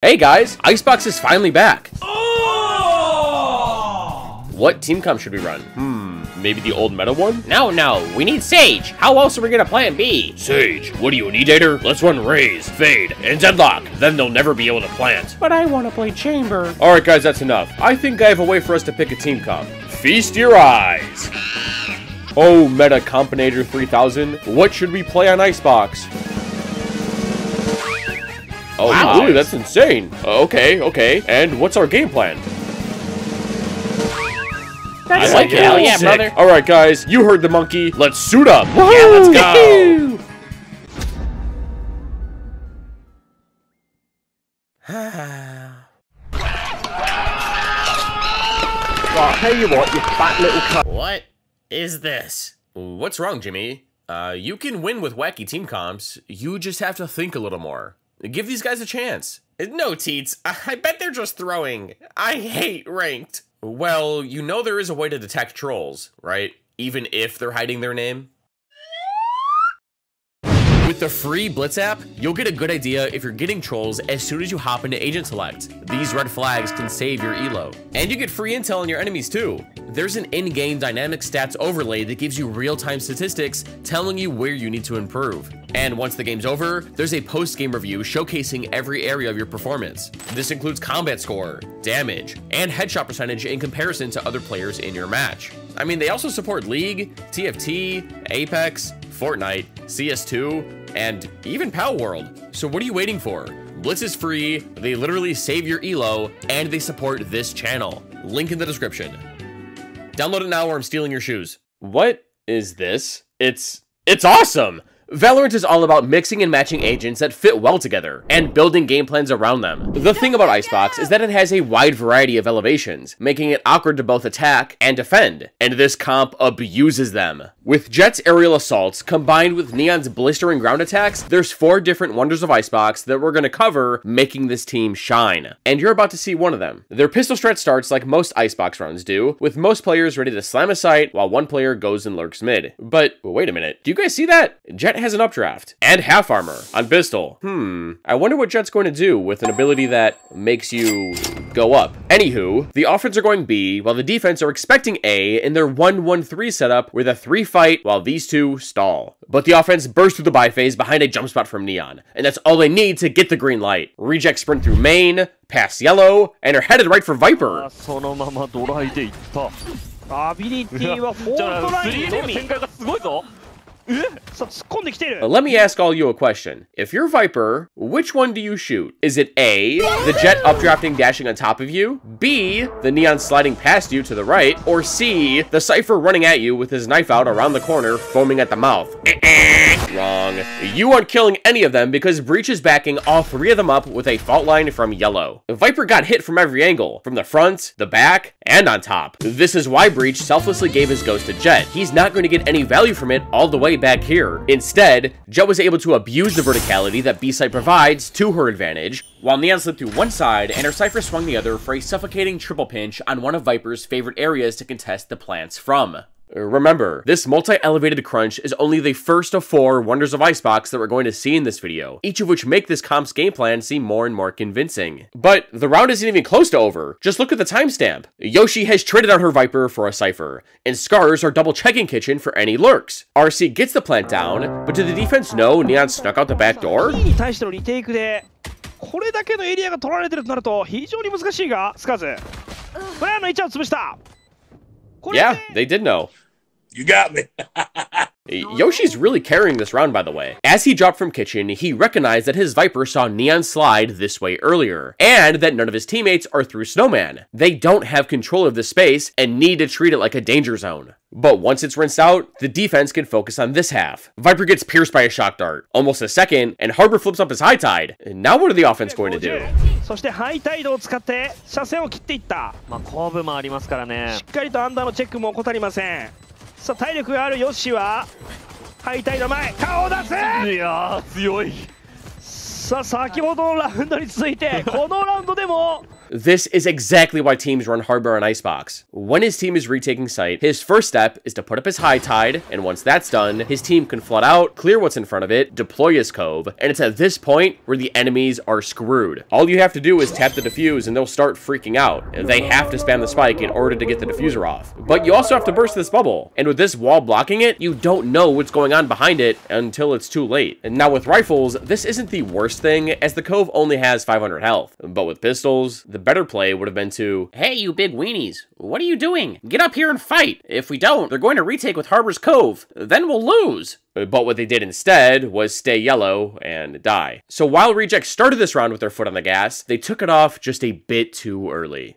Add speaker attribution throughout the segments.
Speaker 1: Hey guys, Icebox is finally back. What team comp should we run? Hmm, maybe the old meta one?
Speaker 2: No, no, we need Sage. How else are we gonna plan B?
Speaker 1: Sage, what do you need, Dater? Let's run Raze, Fade, and Deadlock. Then they'll never be able to plant.
Speaker 2: But I wanna play Chamber.
Speaker 1: Alright guys, that's enough. I think I have a way for us to pick a team comp. Feast your eyes! Oh, Meta Compinator 3000, what should we play on Icebox? Oh,
Speaker 2: Wow.
Speaker 1: ooh, that's insane. Uh, okay, okay. And what's our game plan?
Speaker 2: That's
Speaker 1: I like it.
Speaker 2: Hell yeah,
Speaker 1: Sick.
Speaker 2: brother.
Speaker 1: All right, guys, you heard the monkey. Let's suit up.
Speaker 2: Yeah, let's go.
Speaker 3: Well, I'll tell you what, you fat little cunt.
Speaker 2: What is this?
Speaker 1: What's wrong, Jimmy? Uh, you can win with wacky team comps. You just have to think a little more. Give these guys a chance.
Speaker 2: No, Teets. I bet they're just throwing. I hate ranked.
Speaker 1: Well, you know there is a way to detect trolls, right? Even if they're hiding their name. With the free Blitz app, you'll get a good idea if you're getting trolls as soon as you hop into Agent Select. These red flags can save your elo. And you get free intel on your enemies too. There's an in-game dynamic stats overlay that gives you real-time statistics telling you where you need to improve. And once the game's over, there's a post-game review showcasing every area of your performance. This includes combat score, damage, and headshot percentage in comparison to other players in your match. I mean, they also support League, TFT, Apex, Fortnite, CS2, and even Palworld. So what are you waiting for? Blitz is free, they literally save your elo, and they support this channel. Link in the description. Download it now or I'm stealing your shoes. What is this? It's it's awesome! Valorant is all about mixing and matching agents that fit well together, and building game plans around them. The thing about Icebox is that it has a wide variety of elevations, making it awkward to both attack and defend, and this comp abuses them. With Jett's aerial assaults combined with Neon's blistering ground attacks, there's four different wonders of Icebox that we're gonna cover, making this team shine. And you're about to see one of them. Their pistol strat starts like most Icebox runs do, with most players ready to slam a sight while one player goes and lurks mid. But wait a minute, do you guys see that? Jett has an updraft and half armor on Bistel. Hmm. I wonder what Jett's going to do with an ability that makes you go up. Anywho, the offense are going B, while the defense are expecting A in their 1-1-3 setup with a 3 fight while these two stall. But the offense bursts through the buy phase behind a jump spot from Neon, and that's all they need to get the green light. Reject sprint through main, pass yellow, and are headed right for Viper.
Speaker 4: Ability は
Speaker 3: 本当ない。
Speaker 1: Uh, let me ask all you a question. If you're Viper, which one do you shoot? Is it A, the Jett updrafting dashing on top of you? B, the neon sliding past you to the right? Or C, the Cypher running at you with his knife out around the corner, foaming at the mouth? Wrong. You aren't killing any of them because Breach is backing all three of them up with a fault line from Yellow. Viper got hit from every angle, from the front, the back, and on top. This is why Breach selflessly gave his ghost to Jett. He's not going to get any value from it all the way back here. Instead, Jett was able to abuse the verticality that B-Side provides to her advantage, while Neon slipped through one side and her Cypher swung the other for a suffocating triple pinch on one of Viper's favorite areas to contest the plants from. Remember, this multi-elevated crunch is only the first of four Wonders of Icebox that we're going to see in this video, each of which make this comp's game plan seem more and more convincing. But the round isn't even close to over. Just look at the timestamp. Yoshi has traded out her Viper for a Cypher, and Scars are double-checking Kitchen for any lurks. RC gets the plant down, but did the defense know Neon snuck out the back door?
Speaker 4: 2に対してのリテイクでこれだけのエリアが取られてるとなると非常に難しいがスカーズこれあの1を潰したこれで
Speaker 1: Yeah, they did know.
Speaker 5: You got me.
Speaker 1: Yoshi's really carrying this round, by the way. As he dropped from kitchen, he recognized that his Viper saw Neon slide this way earlier, and that none of his teammates are through Snowman. They don't have control of this space and need to treat it like a danger zone. But once it's rinsed out, the defense can focus on this half. Viper gets pierced by a shock dart, almost a second, and Harbor flips up his high tide. Now what are the offense going to do?
Speaker 4: そしてハイタイドを使って車線を切っていった
Speaker 3: まあ後部もありますからね
Speaker 4: し。っかりとアンダーのチェックも怠りません さあ体力があるヨッシーはハイタイド前顔を出す
Speaker 3: いやー強い。
Speaker 4: さあ先ほどのラウンドに続いて このラウンドでも
Speaker 1: This is exactly why teams run Harbor on Icebox. When his team is retaking site, his first step is to put up his high tide, and once that's done, his team can flood out, clear what's in front of it, deploy his cove, and it's at this point where the enemies are screwed. All you have to do is tap the defuse and they'll start freaking out. They have to spam the spike in order to get the diffuser off. But you also have to burst this bubble, and with this wall blocking it, you don't know what's going on behind it until it's too late. And now with rifles, this isn't the worst thing, as the cove only has 500 health. But with pistols, the better play would have been to,
Speaker 2: Hey, you big weenies. What are you doing? Get up here and fight. If we don't, they're going to retake with Harbor's Cove. Then we'll lose.
Speaker 1: Uh, but what they did instead was stay yellow and die. So while Reject started this round with their foot on the gas, they took it off just a bit too early.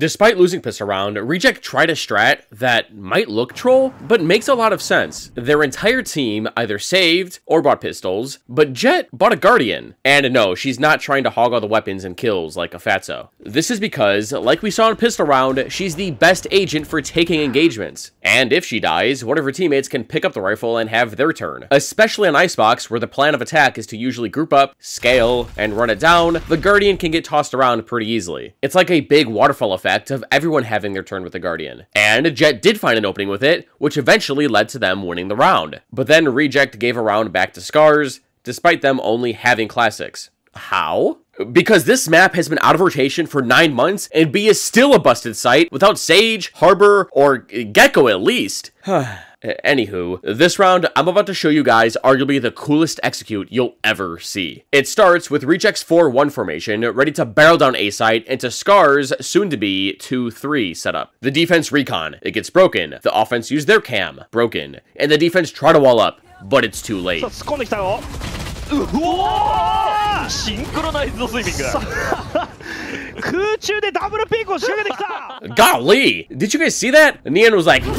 Speaker 1: Despite losing Pistol Round, Reject tried a strat that might look troll, but makes a lot of sense. Their entire team either saved or bought pistols, but Jett bought a Guardian. And no, she's not trying to hog all the weapons and kills like a Fatso. This is because, like we saw in Pistol Round, she's the best agent for taking engagements. And if she dies, one of her teammates can pick up the rifle and have their turn. Especially on Icebox, where the plan of attack is to usually group up, scale, and run it down, the Guardian can get tossed around pretty easily. It's like a big waterfall effect of everyone having their turn with the Guardian. And Jett did find an opening with it, which eventually led to them winning the round. But then Reject gave a round back to Scars, despite them only having classics. How? Because this map has been out of rotation for 9 months, and B is still a busted site without Sage, Harbor, or Gekko at least. Anywho, this round, I'm about to show you guys arguably the coolest execute you'll ever see. It starts with Reject's 4-1 formation, ready to barrel down A site, into Scar's soon-to-be 2-3 setup. The defense recon, it gets broken. The offense use their cam, broken. And the defense try to wall up, but it's too late.
Speaker 3: シンクロナイズドスイミング
Speaker 4: 空中でダブルピークを仕掛けてきた
Speaker 1: Golly! Did you guys see that? And Neon was like, and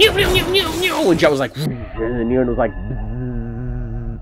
Speaker 1: Jet was like, and Neon was like,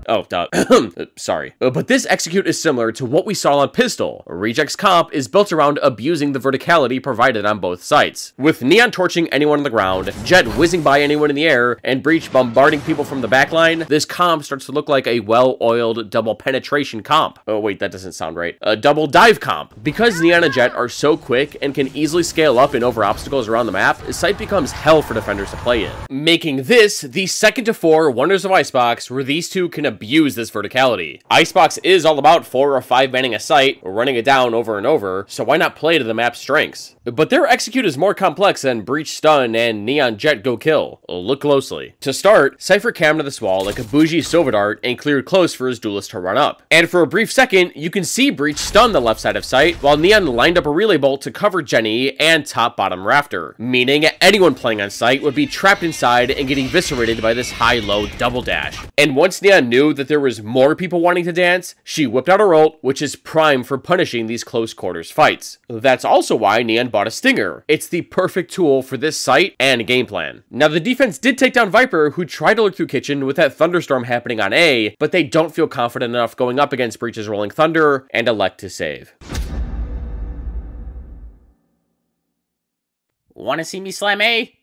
Speaker 1: Oh, duh. sorry. Uh, But this execute is similar to what we saw on Pistol. Reject's comp is built around abusing the verticality provided on both sites. With Neon torching anyone on the ground, Jett whizzing by anyone in the air, and Breach bombarding people from the backline, this comp starts to look like a well-oiled double penetration comp. Oh wait, that doesn't sound right. A double dive comp. Because Neon and Jet are so quick and can easily scale up and over obstacles around the map, site becomes hell for defenders to play in. Making this the second to four Wonders of Icebox where these two can abuse this verticality. Icebox is all about four or five manning a site, running it down over and over, so why not play to the map's strengths? But their execute is more complex than Breach Stun and Neon Jett Go Kill. Look closely. To start, Cypher cammed to this wall like a bougie Silver and cleared close for his duelist to run up. And for a brief second, you can see Breach stun the left side of sight, while Neon lined up a relay bolt to cover Jenny and top bottom rafter, meaning anyone playing on sight would be trapped inside and getting eviscerated by this high-low double dash. And once Neon knew that there was more people wanting to dance, she whipped out her ult, which is prime for punishing these close quarters fights. That's also why Neon bought a Stinger. It's the perfect tool for this site and game plan. Now the defense did take down Viper, who tried to look through Kitchen with that thunderstorm happening on A, but they don't feel confident enough going up against Breach's Rolling Thunder and elect to save.
Speaker 2: Wanna see me slam A?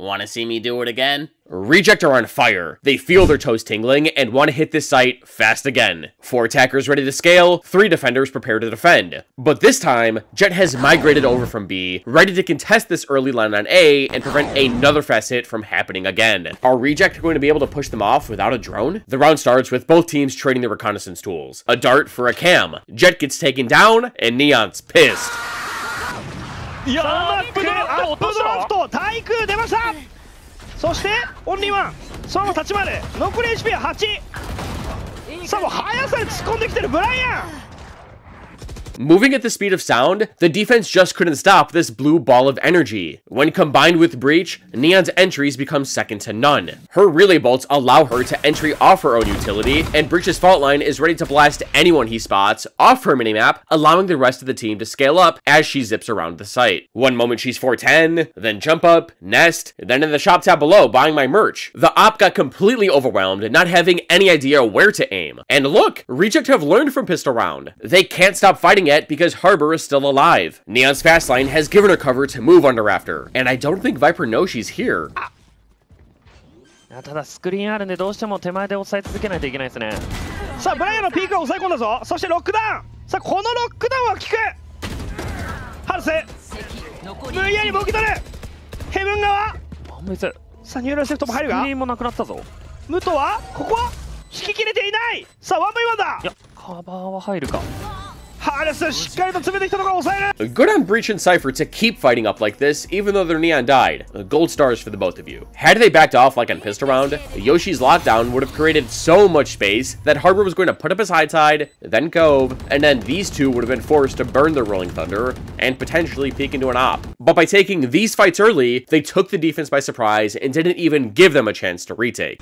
Speaker 2: Wanna see me do it again?
Speaker 1: Reject are on fire. They feel their toes tingling and want to hit this site fast again. Four attackers ready to scale, three defenders prepare to defend. But this time, Jett has migrated over from B, ready to contest this early line on A and prevent another fast hit from happening again. Are Reject going to be able to push them off without a drone? The round starts with both teams trading their reconnaissance tools. A dart for a cam. Jett gets taken down, and Neon's pissed.
Speaker 4: ップドラフト対空出ました。そしてオンリーワン。そのまま立ち回る。残り HP は8さあもう速さで突っ込んできてるブライアン。
Speaker 1: Moving at the speed of sound, the defense just couldn't stop this blue ball of energy. When combined with Breach, Neon's entries become second to none. Her relay bolts allow her to entry off her own utility, and Breach's fault line is ready to blast anyone he spots off her minimap, allowing the rest of the team to scale up as she zips around the site. One moment she's 410, then jump up, nest, then in the shop tab below buying my merch. The op got completely overwhelmed, not having any idea where to aim. And look, Reject have learned from Pistol Round. They can't stop fighting yet because Harbor is still alive. Neon's fast line has given her cover to move under Rafter, and I don't think Viper knows she's here.
Speaker 3: ただスクリーンあるんでどうしても手前で押さえ続けないといけないですね。
Speaker 4: さあブライアンのピークを抑え込んだぞ。そしてロックダウン。さあこのロックダウンは効く。ハルス無理やり取る。ヘブン側。さあニューラルセフトも入るが。
Speaker 3: スクリーンもなくなったぞ。
Speaker 4: 武藤はここは引き切れていない。さあワンバイワンだ。
Speaker 3: いやカバーは入るか
Speaker 1: Good on Breach and Cypher to keep fighting up like this, even though their Neon died. Gold stars for the both of you. Had they backed off like on Pissed Around, Yoshi's lockdown would have created so much space that Harbor was going to put up his high tide, then Cove, and then these two would have been forced to burn their Rolling Thunder and potentially peek into an op. But by taking these fights early, they took the defense by surprise and didn't even give them a chance to retake.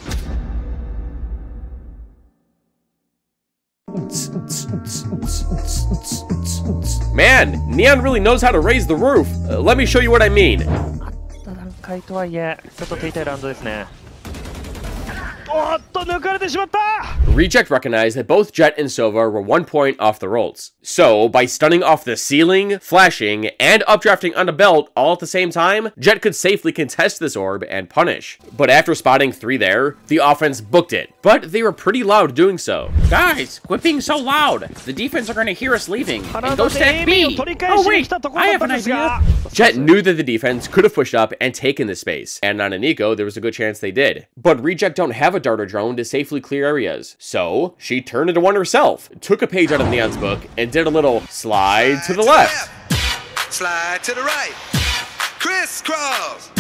Speaker 1: Man, Neon really knows how to raise the roof. Uh, let me show you what I mean.
Speaker 3: た段階とはいえちょっと手痛いラウンドですね
Speaker 4: おっと抜かれてしまった
Speaker 1: Reject recognized that both Jett and Sova were one point off the rolls. So, by stunning off the ceiling, flashing, and updrafting on the belt all at the same time, Jett could safely contest this orb and punish. But after spotting three there, the offense booked it, but they were pretty loud doing so.
Speaker 2: Guys, quit being so loud! The defense are gonna hear us leaving, and go stack B! Oh wait, I have an idea!
Speaker 1: Jett knew that the defense could have pushed up and taken the space, and on Aniko, there was a good chance they did. But Reject don't have a darter drone to safely clear areas, so she turned into one herself, took a page out of Neon's book, and did a little slide to the left.
Speaker 5: Slide to the right. Crisscross.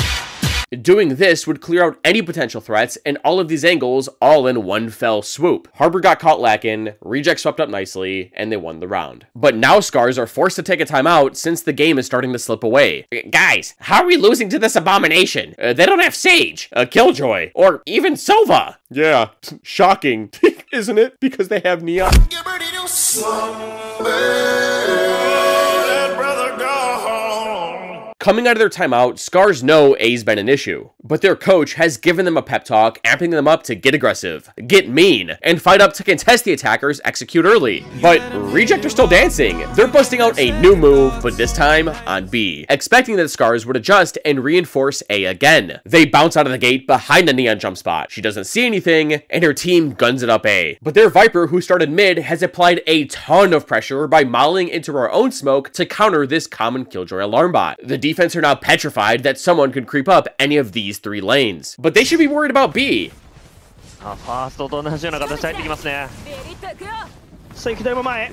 Speaker 1: Doing this would clear out any potential threats and all of these angles all in one fell swoop. Harbor got caught lacking, Reject swept up nicely, and they won the round. But now Scars are forced to take a timeout since the game is starting to slip away.
Speaker 2: Guys, how are we losing to this abomination? Uh, they don't have Sage,
Speaker 1: A Killjoy.
Speaker 2: or even Sova.
Speaker 1: Yeah, shocking, isn't it? Because they have Neon. Coming out of their timeout, Scars know A's been an issue, but their coach has given them a pep talk, amping them up to get aggressive, get mean, and fight up to contest the attackers, execute early. But Reject are still dancing. They're busting out a new move, but this time on B, expecting that Scars would adjust and reinforce A again. They bounce out of the gate behind the Neon jump spot. She doesn't see anything, and her team guns it up A. But their Viper, who started mid, has applied a ton of pressure by modeling into her own smoke to counter this common Killjoy alarm bot. The defense are now petrified that someone could creep up any of these three lanes. But they should be worried about B.
Speaker 3: あファーストと同じような形で入ってきますね
Speaker 4: さあ雪だるま前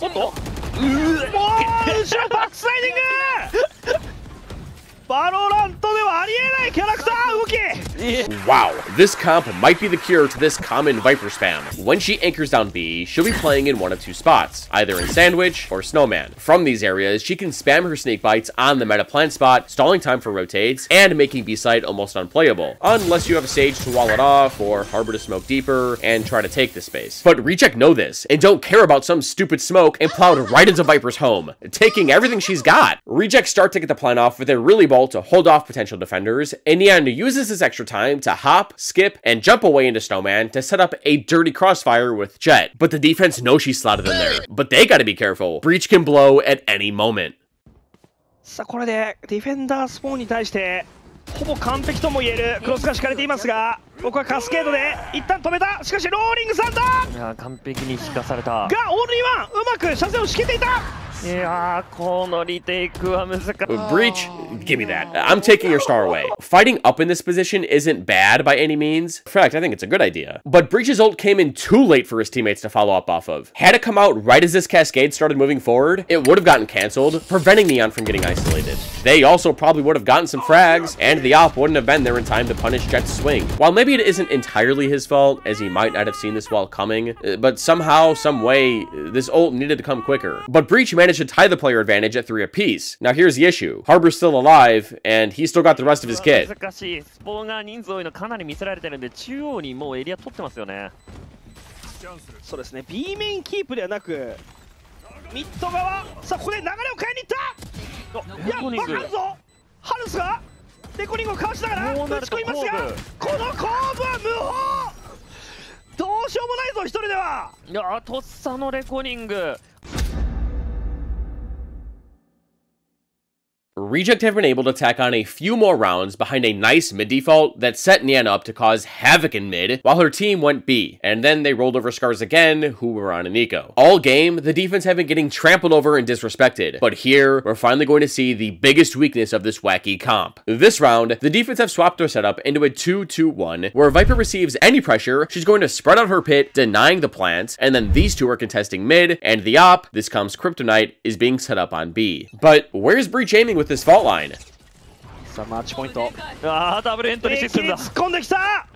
Speaker 3: おっと
Speaker 4: もう後ろバックスライディング
Speaker 1: Wow, this comp might be the cure to this common Viper spam. When she anchors down B, she'll be playing in one of two spots, either in Sandwich or Snowman. From these areas, she can spam her snake bites on the meta plant spot, stalling time for rotates, and making B side almost unplayable, unless you have a Sage to wall it off or Harbor to smoke deeper and try to take the space. But Reject know this and don't care about some stupid smoke and plowed right into Viper's home, taking everything she's got. Reject start to get the plan off with a really ball to hold off potential defenders, Indiana uses his extra time to hop, skip, and jump away into Snowman to set up a dirty crossfire with Jett. But the defense knows she's slotted in there, but they gotta be careful. Breach can blow at any moment.
Speaker 4: さあこれでディフェンダースポーンに対してほぼ完璧とも言えるクロスが敷かれていますがここはカスケードで一旦止めたしかしローリングサンダー
Speaker 3: いや完璧に引かされた
Speaker 4: がオールインワンうまく車線を敷けていた
Speaker 3: いやこのリテイクは難しい
Speaker 1: Breach, give me that. I'm taking your star away. Fighting up in this position isn't bad by any means. In fact, I think it's a good idea. But Breach's ult came in too late for his teammates to follow up off of. Had it come out right as this cascade started moving forward, it would have gotten cancelled, preventing Neon from getting isolated. They also probably would have gotten some frags, and the op wouldn't have been there in time to punish Jett's swing. While maybe it isn't entirely his fault, as he might not have seen this wall coming, uh, but somehow, some way, uh, this ult needed to come quicker. But Breach managed to tie the player advantage at three apiece. Now here's the issue. Harbor's still alive, and he's still got the rest of his kit.
Speaker 3: 難しいスポーが人数多いのかなり見せられてるんで中央にもうエリア取ってますよね
Speaker 4: そうですね B メインキープではなくミッド側さあここで流れを変えにいったいや
Speaker 3: レコニング
Speaker 4: バカあるぞハルスが レコニングをかわしながら打ち込みますがこの後部は無法。どうしようもないぞ一人では。い
Speaker 3: やーとっさのレコニング
Speaker 1: Reject have been able to tack on a few more rounds behind a nice mid default that set Neon up to cause havoc in mid, while her team went B, and then they rolled over Scars again, who were on an eco. All game, the defense have been getting trampled over and disrespected, but here, we're finally going to see the biggest weakness of this wacky comp. This round, the defense have swapped their setup into a 2-2-1, where Viper receives any pressure, she's going to spread out her pit, denying the plants, and then these two are contesting mid, and the op, this comes Kryptonite, is being set up on B. But where's Breach aiming with this fault line?
Speaker 4: さあマッチポイント
Speaker 3: ああダブルエントリーシ
Speaker 4: 一気に
Speaker 3: ステムだ
Speaker 4: 突っ込んできた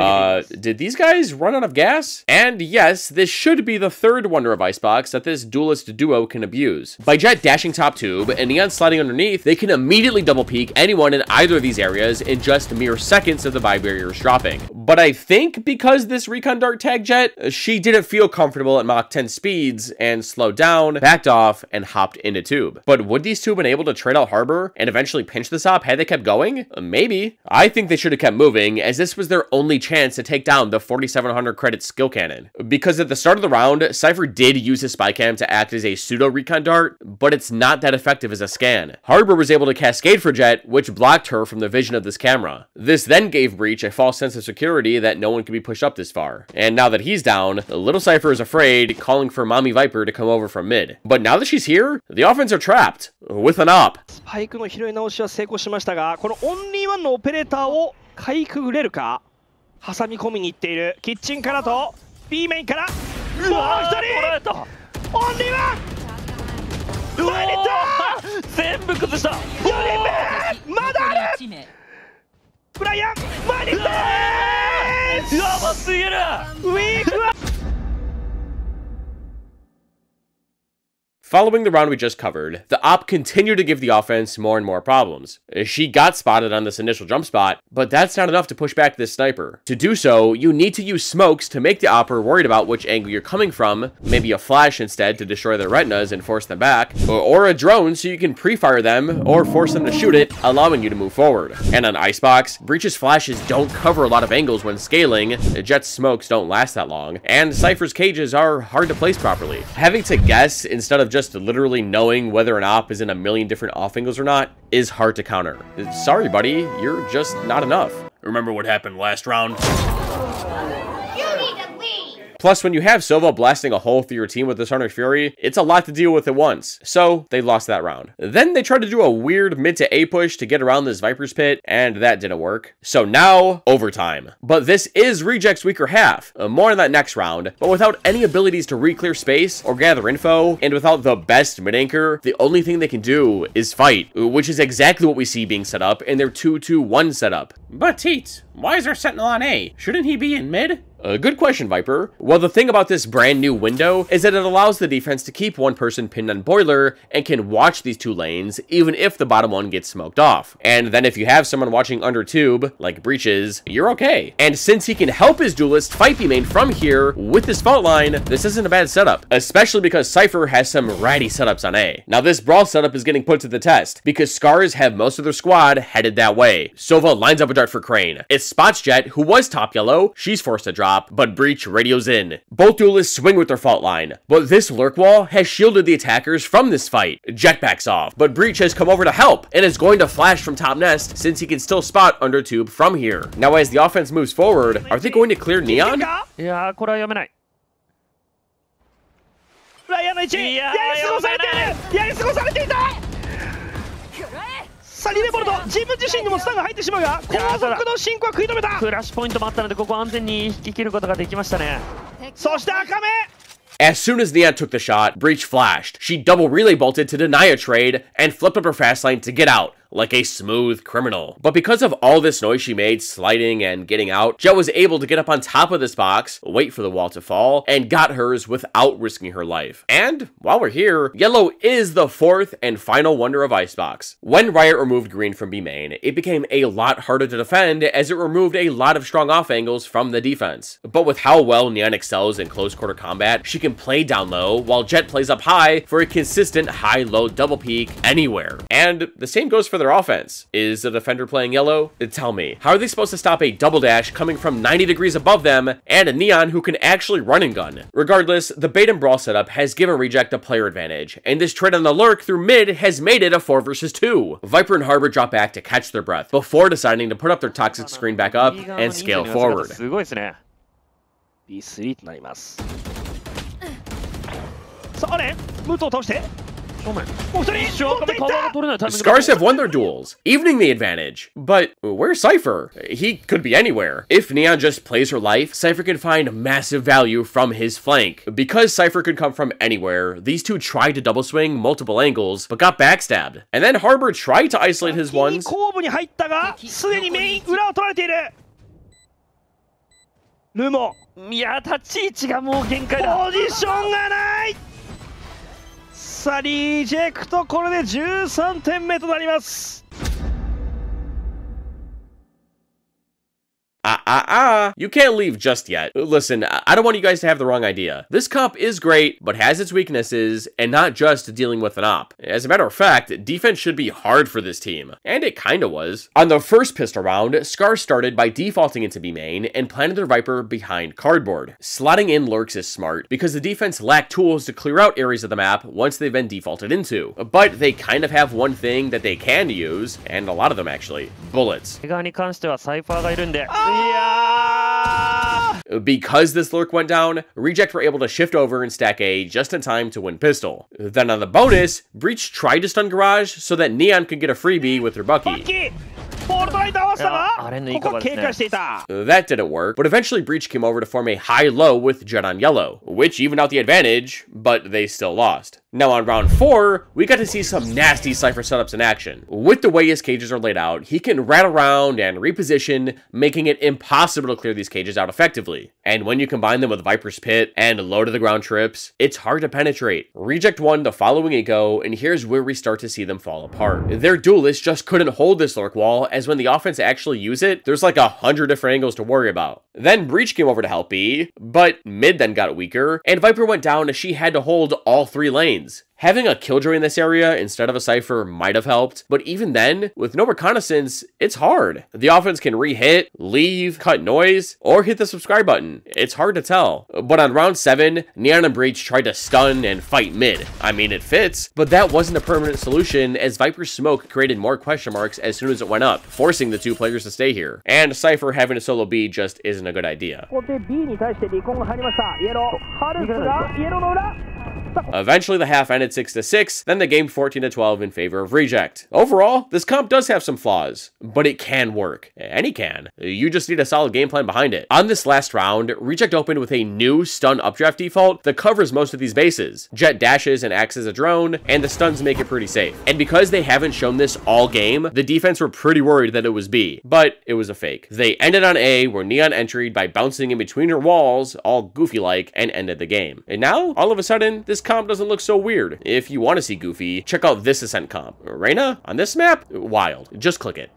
Speaker 1: uh, did these guys run out of gas? And yes, this should be the third Wonder of Icebox that this duelist duo can abuse. By Jett dashing top tube and Neon sliding underneath, they can immediately double peek anyone in either of these areas in just mere seconds of the vibe barriers dropping. But I think because this Recon Dart tag Jett, she didn't feel comfortable at Mach 10 speeds and slowed down, backed off, and hopped into tube. But would these two have been able to trade out Harbor and eventually pinch this up had they kept going? Maybe. I think they should have kept moving thing, as this was their only chance to take down the 4700 credit skill cannon. Because at the start of the round, Cypher did use his spy cam to act as a pseudo recon dart, but it's not that effective as a scan. Harbor was able to cascade for Jett, which blocked her from the vision of this camera. This then gave Breach a false sense of security that no one could be pushed up this far. And now that he's down, Little Cypher is afraid, calling for Mommy Viper to come over from mid. But now that she's here, the offense are trapped, with an op.
Speaker 4: スパイクの拾い直しは成功しましたが、このオンリーワンのオペレーターをかいくぐれるか？挟み込みに行っている。キッチンからと B メインから。もう一
Speaker 3: うわー取られ
Speaker 4: 人
Speaker 3: た。
Speaker 4: オンリーワン！
Speaker 3: うわ全部崩した。
Speaker 4: 4人目！まだある！ブライアン！前に行った
Speaker 3: やばすぎる。
Speaker 4: ウィークは
Speaker 1: Following the round we just covered, the op continued to give the offense more and more problems. She got spotted on this initial jump spot, but that's not enough to push back this sniper. To do so, you need to use smokes to make the opper worried about which angle you're coming from, maybe a flash instead to destroy their retinas and force them back, or, a drone so you can pre-fire them or force them to shoot it, allowing you to move forward. And on Icebox, Breach's flashes don't cover a lot of angles when scaling, Jett's smokes don't last that long, and Cypher's cages are hard to place properly. Having to guess instead of just literally knowing whether an op is in a million different off angles or not is hard to counter. Sorry, buddy, you're just not enough. Remember what happened last round?
Speaker 6: You need to leave.
Speaker 1: Plus, when you have Sova blasting a hole through your team with Dishonored Fury, it's a lot to deal with at once, so they lost that round. Then they tried to do a weird mid to A push to get around this Viper's pit, and that didn't work. So now, overtime. But this is Reject's weaker half. Uh, more on that next round, but without any abilities to re-clear space or gather info, and without the best mid anchor, the only thing they can do is fight, which is exactly what we see being set up in their 2-2-1 setup.
Speaker 2: But Teets, why is our Sentinel on A? Shouldn't he be in mid?
Speaker 1: A good question, Viper. Well, the thing about this brand new window is that it allows the defense to keep one person pinned on Boiler and can watch these two lanes even if the bottom one gets smoked off. And then if you have someone watching under tube, like Breaches, you're okay. And since he can help his duelist fight B main from here with this fault line, this isn't a bad setup, especially because Cypher has some ratty setups on A. Now this Brawl setup is getting put to the test because Scars have most of their squad headed that way. Sova lines up a dart for Crane. It spots Jett, who was top yellow, she's forced to drop, but Breach radios in. Both duelists swing with their fault line, but this lurk wall has shielded the attackers from this fight. Jet backs off, but Breach has come over to help and is going to flash from top nest since he can still spot under tube from here. Now as the offense moves forward, are they going to clear
Speaker 4: いけ
Speaker 1: Neon?
Speaker 4: るか
Speaker 3: いやーこれは読めない
Speaker 4: ブライアンの位置
Speaker 3: いやー
Speaker 4: やり過ごされているやり過ごされていた さあリレボルト自分自身にもスタンが入ってしまうが後続の進行は食い止めた
Speaker 3: フラッシュポイントもあったのでここ安全に引き切ることができましたね
Speaker 4: そして赤目
Speaker 1: As soon as Neon took the shot, Breach flashed. She double relay bolted to deny a trade and flipped up her fast lane to get out, like a smooth criminal. But because of all this noise she made sliding and getting out, Jett was able to get up on top of this box, wait for the wall to fall, and got hers without risking her life. And while we're here, Yellow is the fourth and final wonder of Icebox. When Riot removed Green from B main, it became a lot harder to defend as it removed a lot of strong off angles from the defense. But with how well Neon excels in close quarter combat, she can play down low while Jett plays up high for a consistent high-low double peak anywhere. And the same goes for the their offense. Is the defender playing yellow? Tell me. How are they supposed to stop a double dash coming from 90 degrees above them and a Neon who can actually run and gun? Regardless, the bait and brawl setup has given Reject a player advantage, and this trade on the lurk through mid has made it a 4 versus 2. Viper and Harbor drop back to catch their breath before deciding to put up their toxic screen back up
Speaker 3: 右側の
Speaker 1: and
Speaker 3: 人数
Speaker 1: scale
Speaker 3: の姿
Speaker 1: forward.
Speaker 3: すごいですね
Speaker 4: B3 となりますさあアレンムートを倒して
Speaker 3: 正面
Speaker 4: もう一人
Speaker 3: 一生
Speaker 4: 持っていっ
Speaker 3: 壁カバーが
Speaker 4: た
Speaker 3: 取れないタイミングで
Speaker 1: Scars have won their duels, evening the advantage. But where's Cypher? He could be anywhere. If Neon just plays her life, Cypher can find massive value from his flank. Because Cypher could come from anywhere, these two tried to double swing multiple angles, but got backstabbed. And then Harbor tried to isolate his
Speaker 4: 先に
Speaker 1: ones.
Speaker 4: 後部に入ったがすでにメイン裏を取られているルモ
Speaker 3: いや立ち位置がもう限界だ
Speaker 4: ポジションがない さあリジェクトこれで13点目となります。
Speaker 1: Ah, ah, ah. You can't leave just yet. Listen, I I don't want you guys to have the wrong idea. This comp is great, but has its weaknesses, and not just dealing with an op. As a matter of fact, defense should be hard for this team. And it kinda was. On the first pistol round, Scar started by defaulting into B main and planted their Viper behind cardboard. Slotting in lurks is smart, because the defense lack tools to clear out areas of the map once they've been defaulted into. But they kind of have one thing that they can use, and a lot of them actually. Bullets.
Speaker 3: 右側に関してはサイファーがいるんで
Speaker 4: Yeah!
Speaker 1: Because this Lurk went down, Reject were able to shift over and stack A just in time to win Pistol. Then on the bonus, Breach tried to stun Garage so that Neon could get a freebie with her Bucky. That didn't work, but eventually Breach came over to form a high-low with Jett on Yellow, which evened out the advantage, but they still lost. Now on round 4, we got to see some nasty Cypher setups in action. With the way his cages are laid out, he can rat around and reposition, making it impossible to clear these cages out effectively. And when you combine them with Viper's Pit and low-to-the-ground trips, it's hard to penetrate. Reject 1 the following go, and here's where we start to see them fall apart. Their duelists just couldn't hold this lurk wall as when the offense actually use it, there's like a hundred different angles to worry about. Then Breach came over to help B, but mid then got weaker, and Viper went down as she had to hold all three lanes. Having a Killjoy in this area instead of a Cypher might have helped, but even then, with no reconnaissance, it's hard. The offense can re-hit, leave, cut noise, or hit the subscribe button. It's hard to tell. But on round 7, Neon and Breach tried to stun and fight mid. I mean, it fits, but that wasn't a permanent solution as Viper's smoke created more question marks as soon as it went up, forcing the two players to stay here. And Cypher having a solo B just isn't a good idea.
Speaker 4: ここで B に対してリコンが入りましたイエローハルスがイエローの裏
Speaker 1: Eventually, the half ended 6 to 6, then the game 14 to 12 in favor of Reject. Overall, this comp does have some flaws, but it can work. It can. You just need a solid game plan behind it. On this last round, Reject opened with a new stun updraft default that covers most of these bases. Jett dashes and acts as a drone, and the stuns make it pretty safe. And because they haven't shown this all game, the defense were pretty worried that it was B, but it was a fake. They ended on A, where Neon entered by bouncing in between her walls, all goofy-like, and ended the game. And now, all of a sudden, this comp doesn't look so weird. If you want to see Goofy, check out this Ascent comp. Reyna, on this map, wild. Just click it.